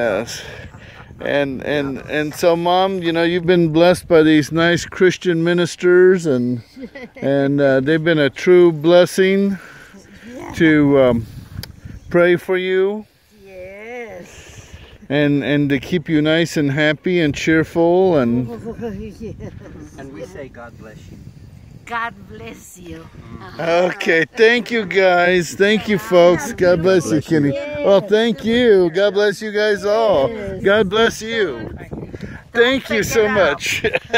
Yes. And and and so mom, you know, you've been blessed by these nice Christian ministers and and uh, they've been a true blessing to um, pray for you Yes. and and to keep you nice and happy and cheerful and yes. And we say God bless you. God bless you. okay thank you guys thank you folks god bless you kenny well thank you. God bless you guys all. God bless you. Thank you. So much